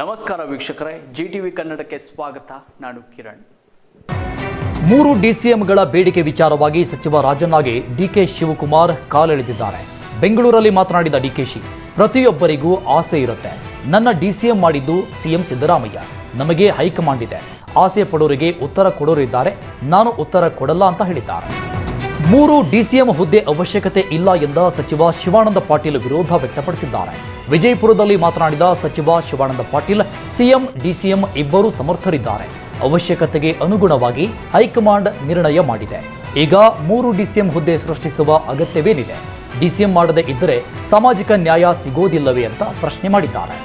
ನಮಸ್ಕಾರ ವೀಕ್ಷಕರೇ G T V ಕನ್ನಡಕ್ಕೆ ಸ್ವಾಗತ. ನಾನು ಕಿರಣ್. ಮೂರು ಡಿಸಿಎಂಗಳ ಬೇಡಿಕೆ ವಿಚಾರವಾಗಿ ಸಚಿವ ರಾಜನ್ನಾಗೆ ಡಿಕೆ ಶಿವಕುಮಾರ್ ಕಾಲೆಳೆದಿದ್ದಾರೆ. ಬೆಂಗಳೂರಲ್ಲಿ ಮಾತನಾಡಿದ ಡಿಕೆಶಿ ಪ್ರತಿಯೊಬ್ಬರಿಗೂ ಆಸೆ ಇರುತ್ತೆ. ನನ್ನ ಡಿಸಿಎಂ ಮಾಡಿದ್ದು ಸಿಎಂ ಸಿದ್ದರಾಮಯ್ಯ. ನಮಗೆ ಹೈಕಮಾಂಡ್ ಇದೆ. ಆಸೆ ಪಡೋರಿಗೆ ಉತ್ತರ ಕೊಡೋರಿದ್ದಾರೆ. ನಾನು ಉತ್ತರ ಕೊಡಲ್ಲ ಅಂತ ಹೇಳಿದ್ದಾರೆ. ಮೂರು ಡಿಸಿಎಂ ಹುದ್ದೆ ಅವಶ್ಯಕತೆ ಇಲ್ಲ ಎಂದ ಸಚಿವ ಶಿವಾನಂದ ಪಾಟೀಲ್ ವಿರೋಧ ವ್ಯಕ್ತಪಡಿಸಿದ್ದಾರೆ. ವಿಜಯಪುರದಲ್ಲಿ ಮಾತನಾಡಿದ ಸಚಿವ ಶಿವಾನಂದ ಪಾಟೀಲ್, ಸಿಎಂ, ಡಿಸಿಎಂ ಇಬ್ಬರೂ ಸಮರ್ಥರಿದ್ದಾರೆ. ಅವಶ್ಯಕತೆಗೆ ಅನುಗುಣವಾಗಿ ಹೈಕಮಾಂಡ್ ನಿರ್ಣಯ ಮಾಡಿದೆ. ಈಗ ಮೂರು ಡಿಸಿಎಂ ಹುದ್ದೆ ಸೃಷ್ಟಿಸುವ ಅಗತ್ಯವೇನಿದೆ? ಡಿಸಿಎಂ ಮಾಡದೇ ಇದ್ದರೆ ಸಾಮಾಜಿಕ ನ್ಯಾಯ ಸಿಗೋದಿಲ್ಲವೇ ಅಂತ ಪ್ರಶ್ನೆ ಮಾಡಿದ್ದಾರೆ.